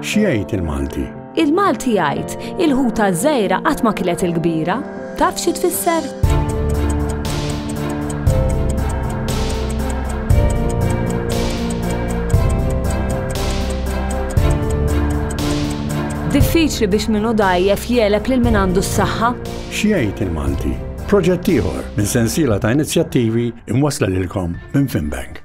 X'jgħid il-Malti? Il-Malti jgħid il-ħuta żgħira qatt ma kilet il-kbira. Taf xi tfisser? Diffiċli biex minnu dajjef jeleb lil min għandu s-saħħa. X'jgħid il-Malti? Proġett ieħor minn sensiela ta' inizjattivi imwasla lilkom minn Finbank.